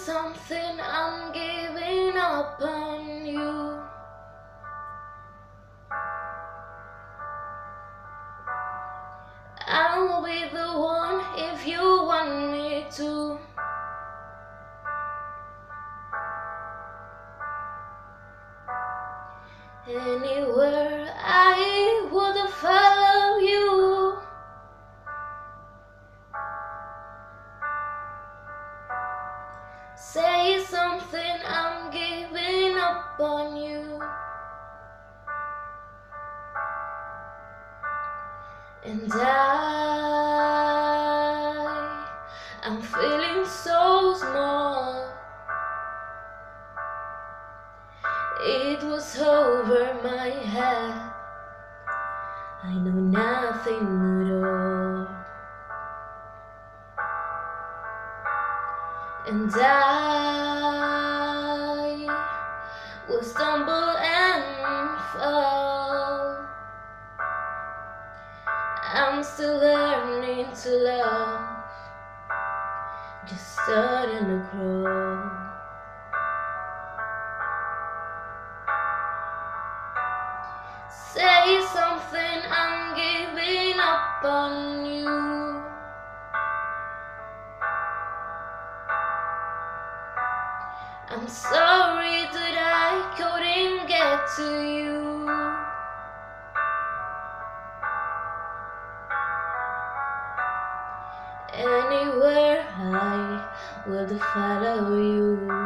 something, I'm giving up on you. I'll be the one if you want me to. Anywhere Say something, I'm giving up on you. And I, I'm feeling so small. It was over my head. I know nothing at all. And I will stumble and fall. I'm still learning to love, just starting to crawl. I'm sorry that I couldn't get to you. Anywhere I will follow you.